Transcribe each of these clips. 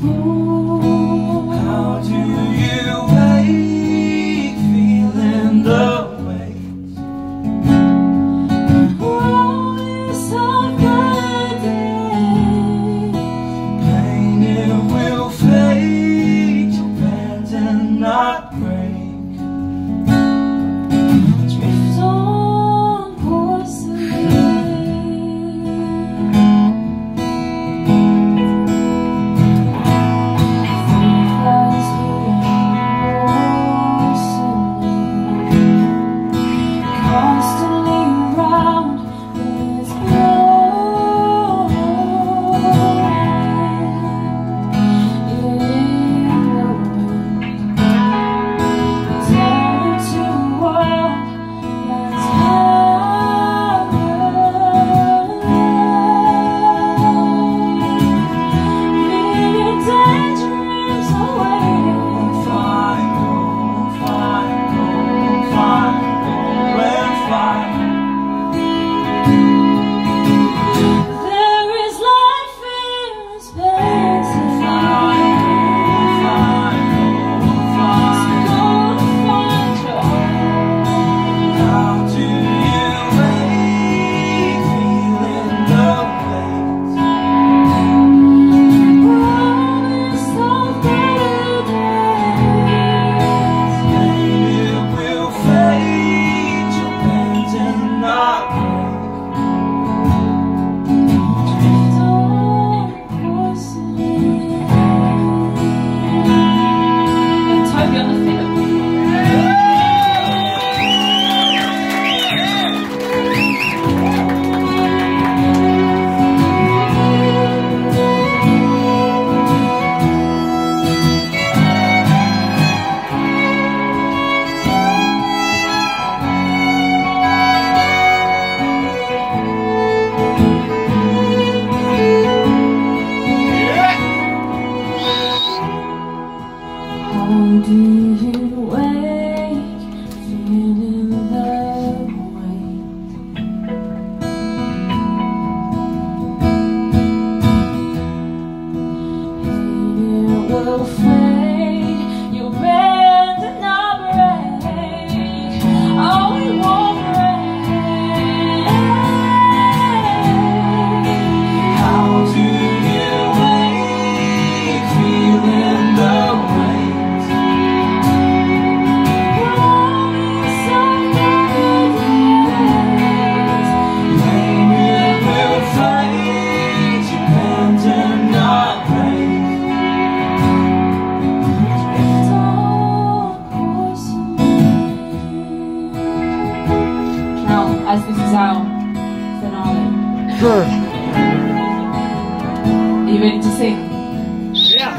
like There It ever. You ready to sing? Yeah.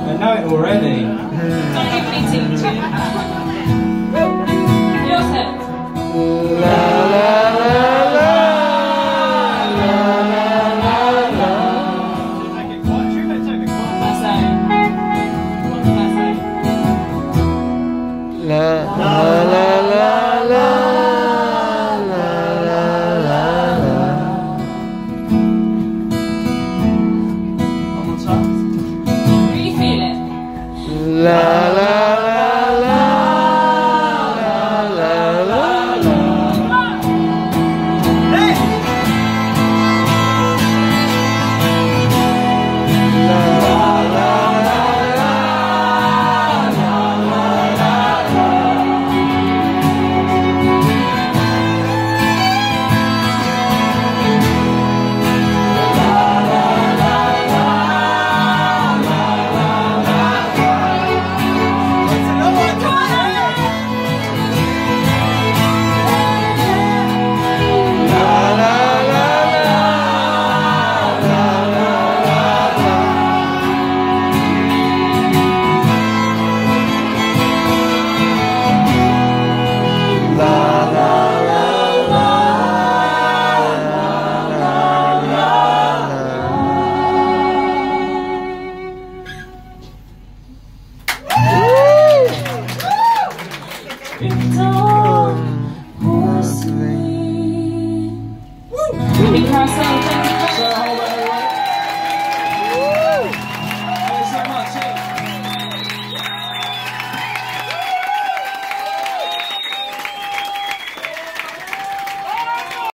I know it already.